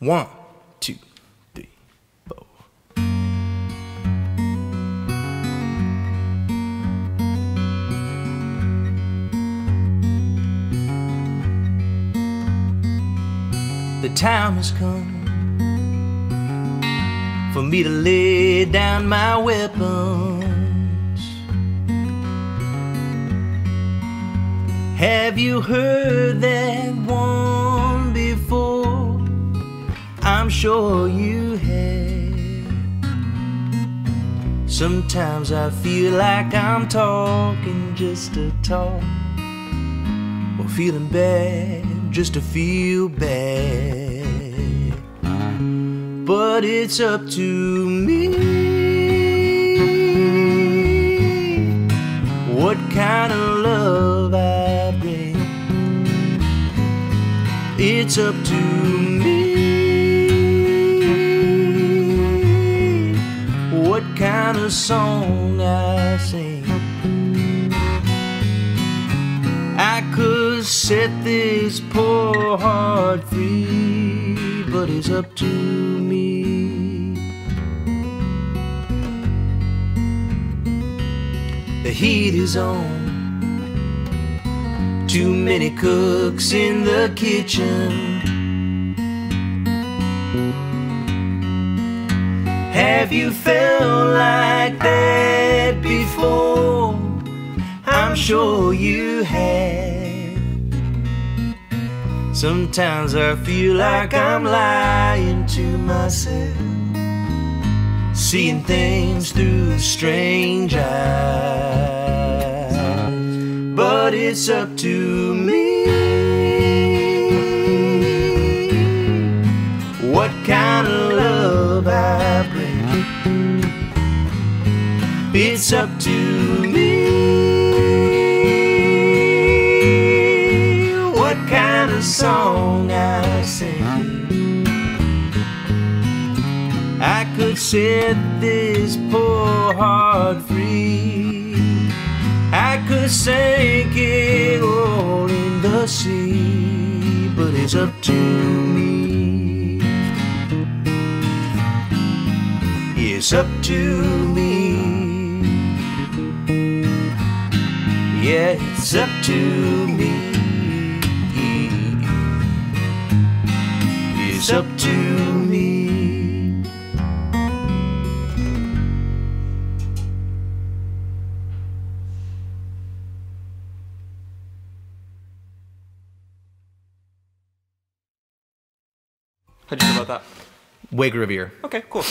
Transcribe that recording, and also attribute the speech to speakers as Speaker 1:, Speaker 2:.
Speaker 1: One, two, three, four. The time has come for me to lay down my weapons. Have you heard that one sure you have. Sometimes I feel like I'm talking just to talk, or feeling bad just to feel bad. But it's up to me. What kind of love I bring? It's up to me. What kind of song I sing? I could set this poor heart free, but it's up to me. The heat is on. Too many cooks in the kitchen. Have you felt like that before? I'm sure you have. Sometimes I feel like I'm lying to myself, seeing things through strange eyes. But it's up to me. It's up to me. What kind of song I sing? I could set this poor heart free. I could sink it all in the sea, but it's up to me. It's up to me. Yeah, it's up to me. It's up to me.
Speaker 2: How'd you feel about that?
Speaker 1: Wake Revere.
Speaker 2: Okay, cool.